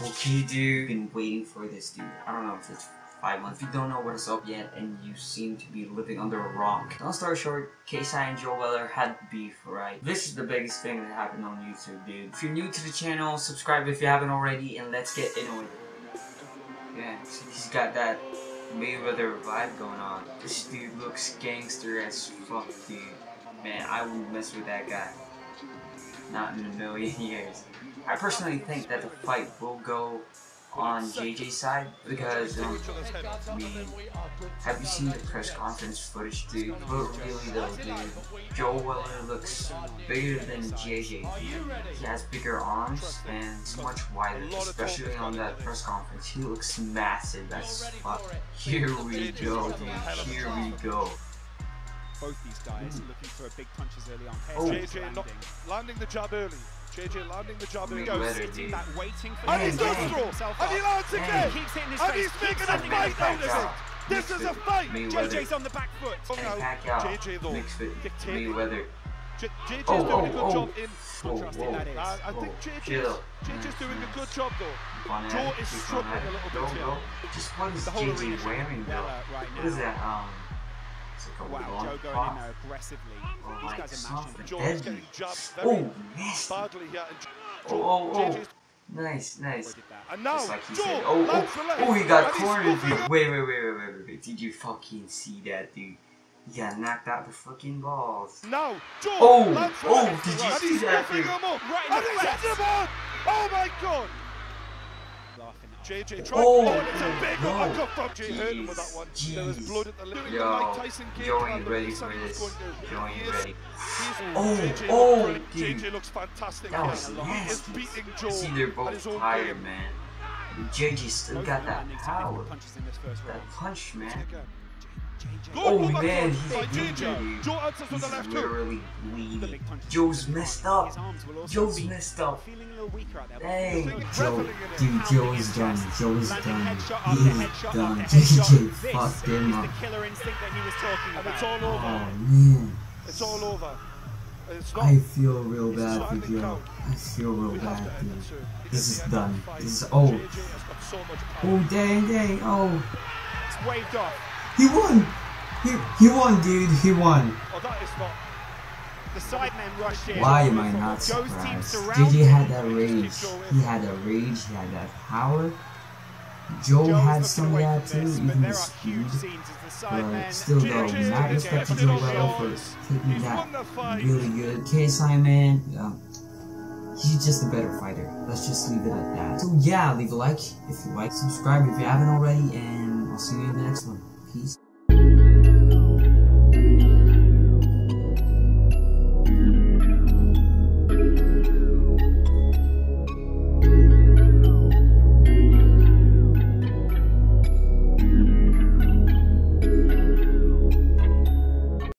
Okay, dude. Been waiting for this, dude. I don't know if it's five months. If you don't know what is up yet, and you seem to be living under a rock. Long story short, KSI and Joe Weller had beef, right? This is the biggest thing that happened on YouTube, dude. If you're new to the channel, subscribe if you haven't already, and let's get into it. Yeah, so he's got that Mayweather vibe going on. This dude looks gangster as fuck, dude. Man, I wouldn't mess with that guy. Not in a million years. I personally think that the fight will go on JJ's side because um, have you seen the press conference footage, dude? But really though, dude, Joe Weller looks bigger than JJ. He has bigger arms and much wider, especially on that press conference. He looks massive as fuck. Here we go, dude. Here we go. Both these guys are looking for big punches early on. Oh. JJ JJ not landing the jab early. JJ landing the jab early. Mayweather, sitting dude. back, waiting for And Dang, he's dang. done throw. himself And he up. lands Dang. again. Keeps hitting his And face, he's making a fight out of it. This is a fight. JJ's on the back foot. Oh, And now, Pacquiao JJ though. mixed with dictating. Mayweather. J- JJ's Oh, doing oh, a good oh. job in. Whoa, trusting that is. I, I think JJ's, chill. JJ's doing a good job though. One Joe at it, is struggling a little bit go. here. Just what is The whole JJ wearing though? Weller right What is that? Um, it's like a Wow, Joe going cloth. in there aggressively. Or These guys are. Joe's Deadly. getting oh, very Oh, nasty. badly here. Oh, oh, oh. Nice, nice. And now Just like he Joe said. Oh, oh, oh, he got cornered, dude. Wait, wait, wait, wait, wait, wait, wait. Did you fucking see that, dude? He got knocked out the fucking balls. Now, Joe Oh, oh, did you see that, dude? Right in and the he's face. hit him on. Oh my god. JJ tried. Oh, Oh, it's a big no. uppercut from Jay him with that one. Jeez, There was blood at the lip. Yo, Mike Tyson game plan that ready for said he was this. going to. He is- ready. he's- Oh, JJ oh, looks dude. JJ looks fantastic. That was is nasty. beating You Joe see, they're both tired, game. man. JJ still got that power. significant punches in this first round. That punch, man. Oh, man, he's by bleeding, JJ. dude. Joe answers with He's the left hook. literally The bleeding. big punches Joe's messed up. His arms will also Joe's messed up. Feeling a little weaker out there. Dang. Joe, reveling in it. dude, Joe is done. Joe is done. He is done. JJ fucked him up. the killer instinct that he was talking And about. Oh, it's all Oh over. man, It's all over. I feel real bad for Joe. I feel real bad, dude. it soon. He This is done. of the fight. This is oh, JJ has got so much oh, power. oh dang dang oh, It's waved off. He won. He he won, dude. He won. Oh, that is not. The sidemen rushed in. Why am I not surprised? JJ had that rage. He had that rage. He had that power. Joe had some of that too, this, even the speed. scenes as the sidemen. But still, though, is respect to Joe on for taking that won the fight. really good. KSI man, um, he's just a better fighter. Let's just leave it at that. So yeah, leave a like if you like, subscribe if you haven't already, and I'll see you in the next one. Peace.